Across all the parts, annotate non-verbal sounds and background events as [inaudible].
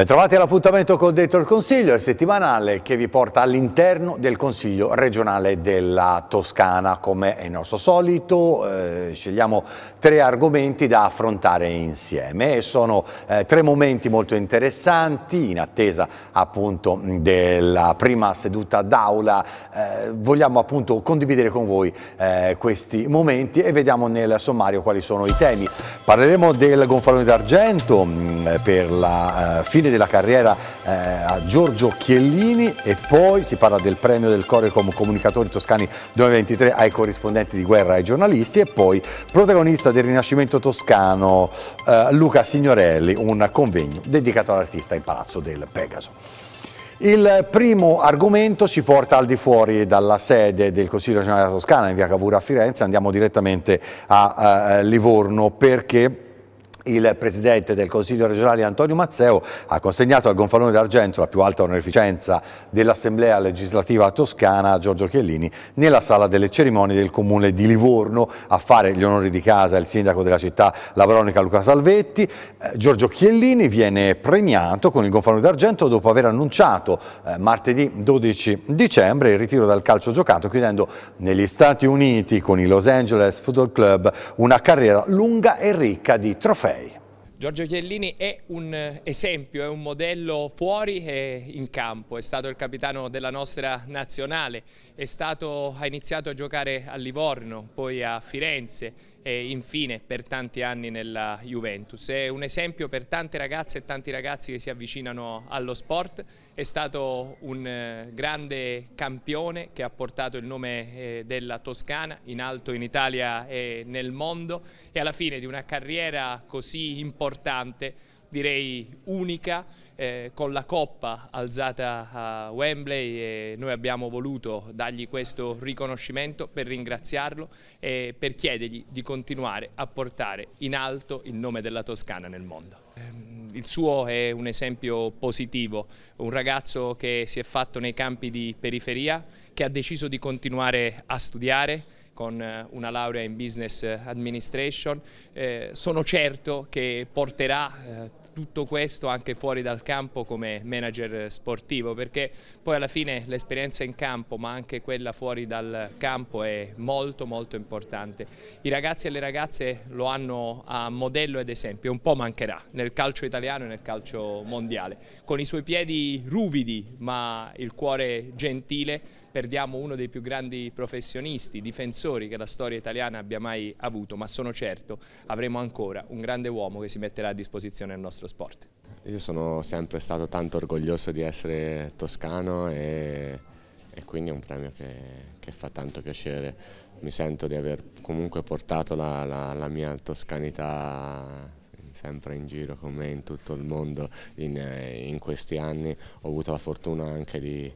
Bentrovati all'appuntamento con Dentro il Consiglio, il settimanale che vi porta all'interno del Consiglio regionale della Toscana. Come è il nostro solito, eh, scegliamo tre argomenti da affrontare insieme sono eh, tre momenti molto interessanti in attesa appunto della prima seduta d'aula. Eh, vogliamo appunto condividere con voi eh, questi momenti e vediamo nel sommario quali sono i temi. Parleremo del gonfalone d'argento mm, per la eh, fine della carriera eh, a Giorgio Chiellini e poi si parla del premio del Corecom Comunicatori Toscani 2023 ai corrispondenti di guerra e ai giornalisti e poi protagonista del Rinascimento Toscano eh, Luca Signorelli, un convegno dedicato all'artista in Palazzo del Pegaso. Il primo argomento ci porta al di fuori dalla sede del Consiglio regionale della Toscana in via Cavour a Firenze, andiamo direttamente a, a Livorno perché il Presidente del Consiglio regionale Antonio Mazzeo ha consegnato al Gonfalone d'Argento la più alta onorificenza dell'Assemblea legislativa toscana Giorgio Chiellini nella sala delle cerimonie del Comune di Livorno a fare gli onori di casa il sindaco della città, la baronica Luca Salvetti. Eh, Giorgio Chiellini viene premiato con il Gonfalone d'Argento dopo aver annunciato eh, martedì 12 dicembre il ritiro dal calcio giocato chiudendo negli Stati Uniti con i Los Angeles Football Club una carriera lunga e ricca di trofei trofei. Giorgio Chiellini è un esempio, è un modello fuori e in campo, è stato il capitano della nostra nazionale, stato, ha iniziato a giocare a Livorno, poi a Firenze, e infine per tanti anni nella Juventus. È un esempio per tante ragazze e tanti ragazzi che si avvicinano allo sport, è stato un eh, grande campione che ha portato il nome eh, della Toscana in alto in Italia e nel mondo e alla fine di una carriera così importante direi unica, eh, con la coppa alzata a Wembley e noi abbiamo voluto dargli questo riconoscimento per ringraziarlo e per chiedergli di continuare a portare in alto il nome della Toscana nel mondo. Ehm, il suo è un esempio positivo, un ragazzo che si è fatto nei campi di periferia, che ha deciso di continuare a studiare, con eh, una laurea in business administration. Eh, sono certo che porterà eh, tutto questo anche fuori dal campo come manager sportivo perché poi alla fine l'esperienza in campo ma anche quella fuori dal campo è molto molto importante. I ragazzi e le ragazze lo hanno a modello ed esempio, un po' mancherà nel calcio italiano e nel calcio mondiale. Con i suoi piedi ruvidi ma il cuore gentile perdiamo uno dei più grandi professionisti, difensori che la storia italiana abbia mai avuto, ma sono certo avremo ancora un grande uomo che si metterà a disposizione del nostro sport. Io sono sempre stato tanto orgoglioso di essere toscano e, e quindi è un premio che, che, fa tanto piacere. Mi sento di aver comunque portato la, la, la mia toscanità sempre in giro con me in tutto il mondo in, in questi anni. Ho avuto la fortuna anche di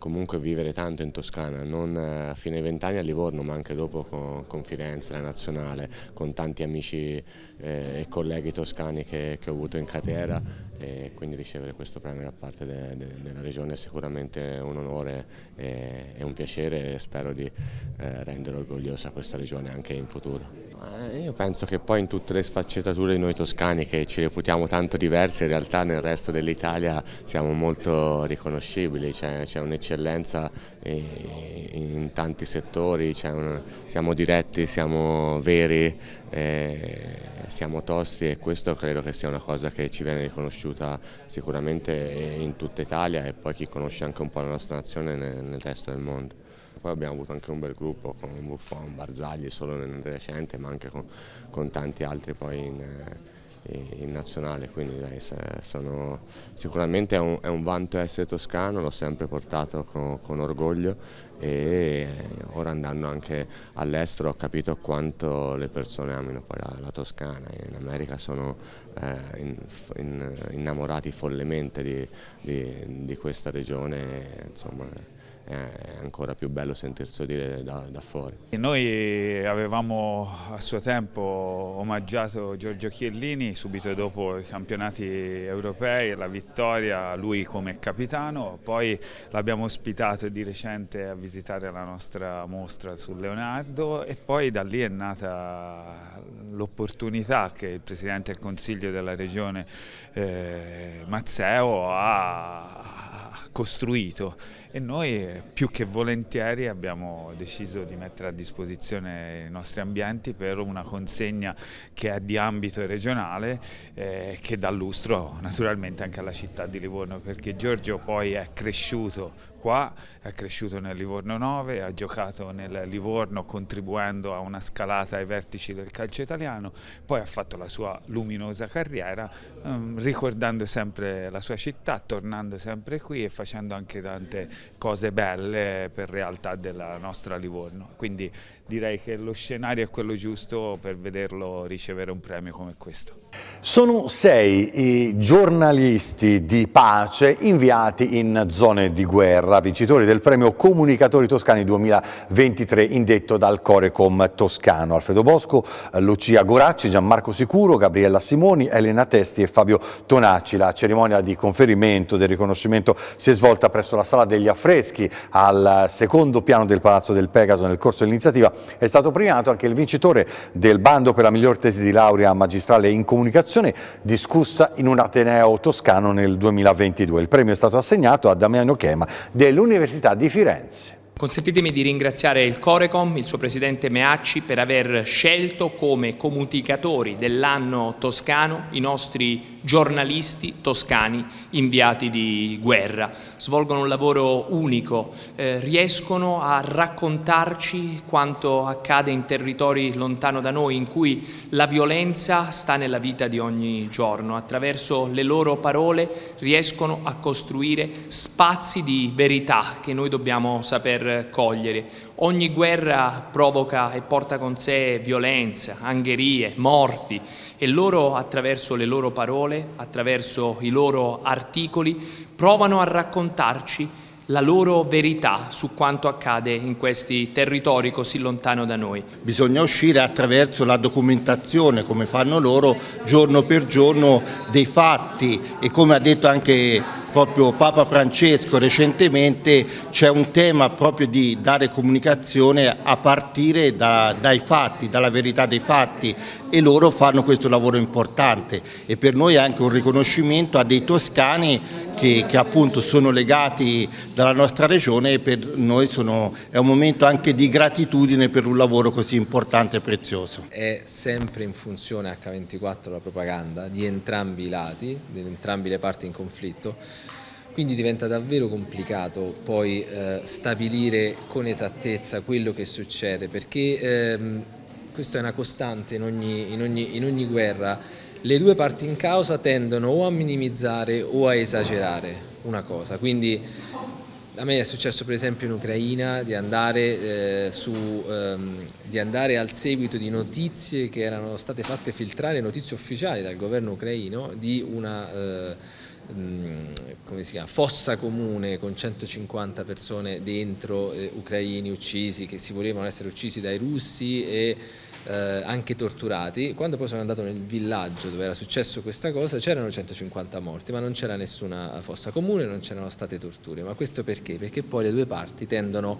comunque vivere tanto in Toscana, non a fine vent'anni a Livorno ma anche dopo con, con Firenze, la nazionale, con tanti amici eh, e colleghi toscani che, che, ho avuto in carriera e quindi ricevere questo premio da parte de, de, della regione è sicuramente un onore e, e un piacere e spero di eh, rendere orgogliosa questa regione anche in futuro. Io penso che poi in tutte le sfaccettature di noi toscani che ci reputiamo tanto diversi in realtà nel resto dell'Italia siamo molto riconoscibili, c'è un'eccellenza in tanti settori, un, siamo diretti, siamo veri, eh, siamo tosti e questo credo che sia una cosa che ci viene riconosciuta sicuramente in tutta Italia e poi chi conosce anche un po' la nostra nazione nel resto del mondo. Poi abbiamo avuto anche un bel gruppo con Buffon, Barzagli solo nel recente ma anche con, con tanti altri poi in, eh, in nazionale, quindi dai, sono, sicuramente è un, è un, vanto essere toscano, l'ho sempre portato con, con, orgoglio e ora andando anche all'estero ho capito quanto le persone amino poi la, la Toscana, in America sono eh, in, in, innamorati follemente di, di, di questa regione, insomma, è ancora più bello sentirselo dire da, da, fuori. Noi avevamo a suo tempo omaggiato Giorgio Chiellini subito dopo i campionati europei, la vittoria, lui come capitano, poi l'abbiamo ospitato di recente a visitare la nostra mostra su Leonardo e poi da lì è nata l'opportunità che il Presidente del Consiglio della Regione eh, Mazzeo ha costruito e noi più che volentieri abbiamo deciso di mettere a disposizione i nostri ambienti per una consegna che è di ambito regionale eh, che dà lustro naturalmente anche alla città di Livorno perché Giorgio poi è cresciuto qua, è cresciuto nel Livorno 9, ha giocato nel Livorno contribuendo a una scalata ai vertici del calcio italiano, poi ha fatto la sua luminosa carriera ehm, ricordando sempre la sua città, tornando sempre qui e facendo anche tante cose belle per realtà della nostra Livorno. Quindi direi che lo scenario è quello giusto per vederlo ricevere un premio come questo. Sono sei i giornalisti di pace inviati in zone di guerra, vincitori del premio Comunicatori Toscani 2023 indetto dal Corecom Toscano. Alfredo Bosco, Lucia Goracci, Gianmarco Sicuro, Gabriella Simoni, Elena Testi e Fabio Tonacci. La cerimonia di conferimento del riconoscimento si è svolta presso la Sala degli Affreschi al secondo piano del Palazzo del Pegaso. Nel corso dell'iniziativa è stato premiato anche il vincitore del bando per la miglior tesi di laurea magistrale in comunicazione discussa in un Ateneo toscano nel 2022. Il premio è stato assegnato a Damiano Chema dell'Università di Firenze. Consentitemi di ringraziare il Corecom, il suo presidente Meacci, per aver scelto come comunicatori dell'anno toscano i nostri giornalisti toscani inviati di guerra. Svolgono un lavoro unico, eh, riescono a raccontarci quanto accade in territori lontano da noi, in cui la violenza sta nella vita di ogni giorno. Attraverso le loro parole riescono a costruire spazi di verità che noi dobbiamo saper cogliere. Ogni guerra provoca e porta con sé violenza, angherie, morti e loro attraverso le loro parole, attraverso i loro articoli, provano a raccontarci la loro verità su quanto accade in questi territori così lontano da noi. Bisogna uscire attraverso la documentazione, come fanno loro, giorno per giorno, dei fatti e come ha detto anche proprio Papa Francesco recentemente c'è un tema proprio di dare comunicazione a partire da, dai fatti, dalla verità dei fatti e loro fanno questo lavoro importante. E per noi è anche un riconoscimento a dei toscani che, che appunto sono legati dalla nostra regione e per noi sono, è un momento anche di gratitudine per un lavoro così importante e prezioso. È sempre in funzione H24 la propaganda di entrambi i lati, di entrambe le parti in conflitto quindi diventa davvero complicato poi eh, stabilire con esattezza quello che succede perché ehm, questa è una costante in ogni, in, ogni, in ogni guerra, le due parti in causa tendono o a minimizzare o a esagerare una cosa, quindi a me è successo per esempio in Ucraina di andare, eh, su, ehm, di andare, al seguito di notizie che erano state fatte filtrare, notizie ufficiali dal governo ucraino di una eh, come si chiama, fossa comune con 150 persone dentro eh, ucraini uccisi che si volevano essere uccisi dai russi e eh, anche torturati. Quando poi sono andato nel villaggio dove era successo questa cosa c'erano 150 morti, ma non c'era nessuna fossa comune, non c'erano state torture. Ma questo perché? Perché poi le due parti tendono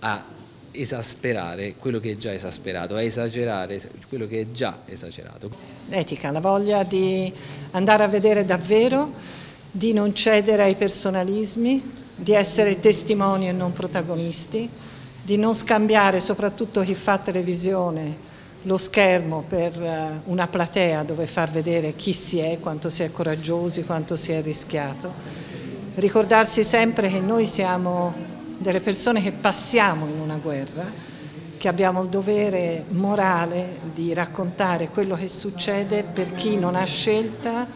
a esasperare quello che è già esasperato, a esagerare quello che è già esagerato. Etica, la voglia di andare a vedere davvero, di non cedere ai personalismi, di essere testimoni e non protagonisti, di non scambiare soprattutto chi fa televisione lo schermo per eh, una platea dove far vedere chi si è, quanto si è coraggiosi, quanto si è rischiato. Ricordarsi sempre che noi siamo delle persone che passiamo in una guerra, che abbiamo il dovere morale di raccontare quello che succede per chi non ha scelta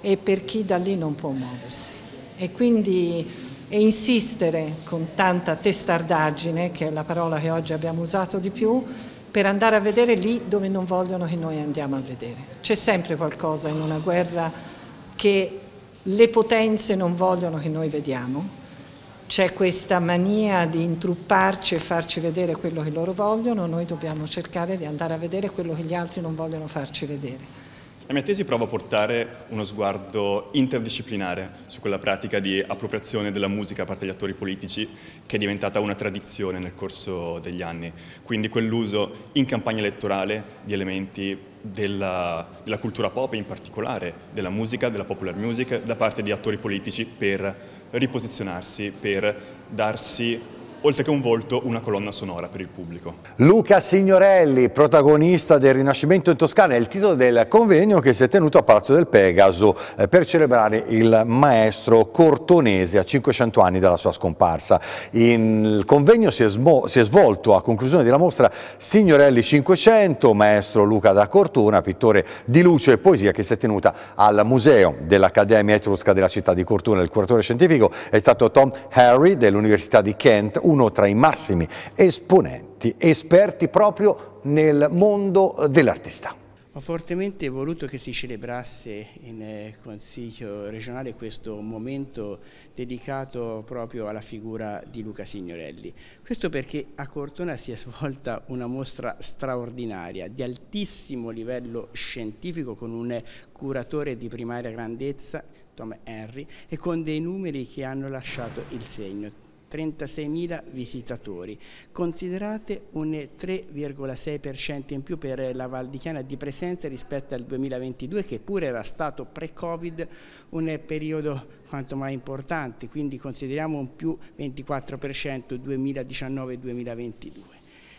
e per chi da lì non può muoversi. E quindi e insistere con tanta testardaggine, che è la parola che oggi abbiamo usato di più, per andare a vedere lì dove non vogliono che noi andiamo a vedere. C'è sempre qualcosa in una guerra che le potenze non vogliono che noi vediamo c'è questa mania di intrupparci e farci vedere quello che loro vogliono, noi dobbiamo cercare di andare a vedere quello che gli altri non vogliono farci vedere. La mia tesi prova a portare uno sguardo interdisciplinare su quella pratica di appropriazione della musica da parte degli attori politici che è diventata una tradizione nel corso degli anni. Quindi quell'uso in campagna elettorale di elementi della, della, cultura pop, in particolare della musica, della popular music, da parte di attori politici per riposizionarsi, per darsi oltre che un volto, una colonna sonora per il pubblico. Luca Signorelli, protagonista del Rinascimento in Toscana, è il titolo del convegno che si è tenuto a Palazzo del Pegaso eh, per celebrare il maestro cortonese a 500 anni dalla sua scomparsa. Il convegno si è, si è svolto a conclusione della mostra Signorelli 500, maestro Luca da Cortona, pittore di luce e poesia che si è tenuta al Museo dell'Accademia Etrusca della città di Cortona. Il curatore scientifico è stato Tom Harry dell'Università di Kent, uno tra i massimi esponenti, esperti proprio nel mondo dell'artista. Ho fortemente voluto che si celebrasse in eh, Consiglio regionale questo momento dedicato proprio alla figura di Luca Signorelli. Questo perché a Cortona si è svolta una mostra straordinaria, di altissimo livello scientifico, con un curatore di primaria grandezza, Tom Henry, e con dei numeri che hanno lasciato il segno 36.000 visitatori. Considerate un 3,6% in più per la Val di Chiana di presenza rispetto al 2022 che pure era stato pre-Covid un periodo quanto mai importante, quindi consideriamo un più 24% 2019-2022.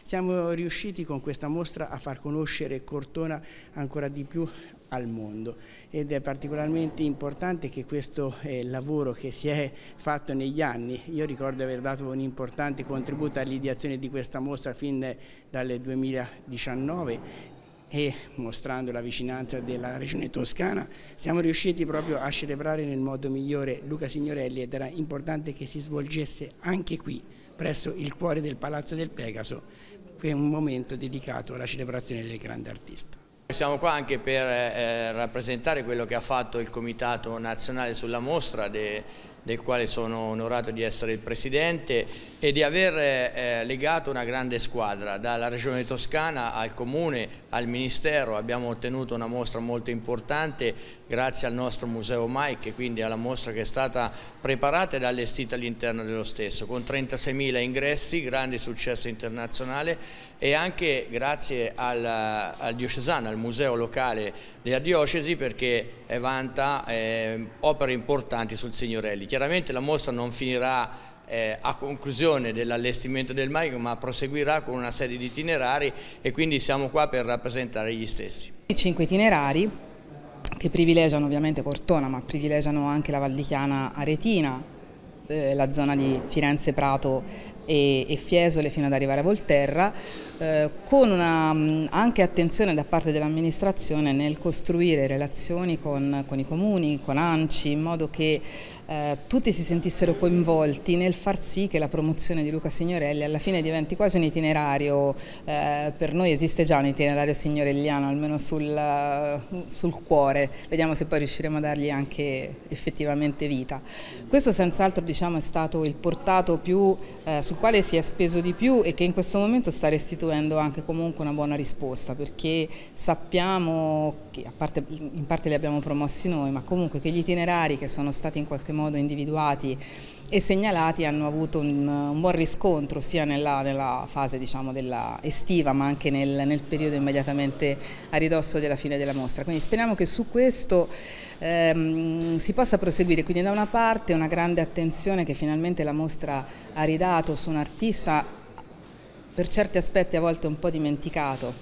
Siamo riusciti con questa mostra a far conoscere Cortona ancora di più al mondo ed è particolarmente importante che questo eh, lavoro che si è fatto negli anni, io ricordo aver dato un importante contributo all'ideazione di questa mostra fin dal 2019 e mostrando la vicinanza della regione toscana siamo riusciti proprio a celebrare nel modo migliore Luca Signorelli ed era importante che si svolgesse anche qui presso il cuore del Palazzo del Pegaso un momento dedicato alla celebrazione del grande artista. Siamo qua anche per eh, rappresentare quello che ha fatto il Comitato Nazionale sulla Mostra de, del quale sono onorato di essere il Presidente e di aver eh, legato una grande squadra dalla Regione Toscana al Comune, al Ministero, abbiamo ottenuto una mostra molto importante grazie al nostro Museo Mike, quindi alla mostra che è stata preparata ed allestita all'interno dello stesso, con 36.000 ingressi, grande successo internazionale e anche grazie al, al diocesano, al museo locale della diocesi perché vanta eh, opere importanti sul Signorelli. Chiaramente la mostra non finirà eh, a conclusione dell'allestimento del Maico ma proseguirà con una serie di itinerari e quindi siamo qua per rappresentare gli stessi. I cinque itinerari che privilegiano ovviamente Cortona ma privilegiano anche la Valdichiana Aretina, eh, la zona di Firenze Prato e, e Fiesole fino ad arrivare a Volterra, eh, con una, mm, anche attenzione da parte dell'amministrazione nel costruire relazioni con, con, i comuni, con ANCI, in modo che eh, tutti si sentissero coinvolti nel far sì che la promozione di Luca Signorelli alla fine diventi quasi un itinerario, eh, per noi esiste già un itinerario signorelliano, almeno sul, sul cuore, vediamo se poi riusciremo a dargli anche effettivamente vita. Questo senz'altro diciamo, è stato il portato più, eh, sul quale si è speso di più e che in questo momento sta restituendo anche comunque una buona risposta perché sappiamo, che parte, in parte li abbiamo promossi noi, ma comunque che gli itinerari che sono stati in qualche modo individuati e segnalati hanno avuto un, un buon riscontro sia nella, nella fase diciamo, estiva ma anche nel, nel, periodo immediatamente a ridosso della fine della mostra. Quindi speriamo che su questo ehm, si possa proseguire, quindi da una parte una grande attenzione che finalmente la mostra ha ridato su un artista per certi aspetti a volte un po' dimenticato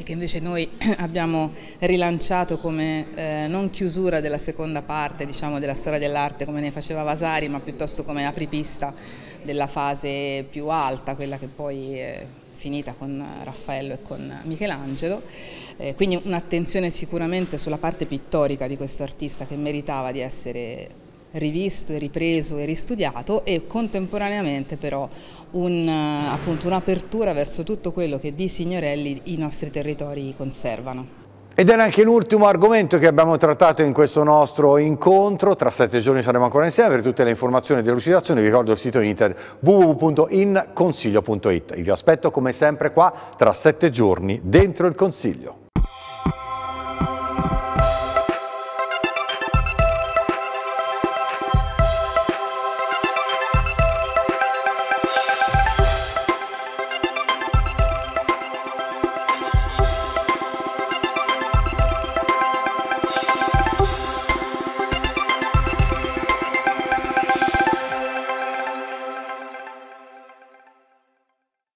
e che invece noi [clears throat] abbiamo rilanciato come eh, non chiusura della seconda parte diciamo, della storia dell'arte come ne faceva Vasari, ma piuttosto come apripista della fase più alta, quella che poi è finita con Raffaello e con Michelangelo. Eh, quindi un'attenzione sicuramente sulla parte pittorica di questo artista che meritava di essere rivisto e ripreso e ristudiato e contemporaneamente però un'apertura un verso tutto quello che di Signorelli i nostri territori conservano. Ed è anche l'ultimo argomento che abbiamo trattato in questo nostro incontro. Tra sette giorni saremo ancora insieme. Per tutte le informazioni e delucidazioni vi ricordo il sito internet www.inconsiglio.it. Vi aspetto come sempre qua tra sette giorni dentro il Consiglio.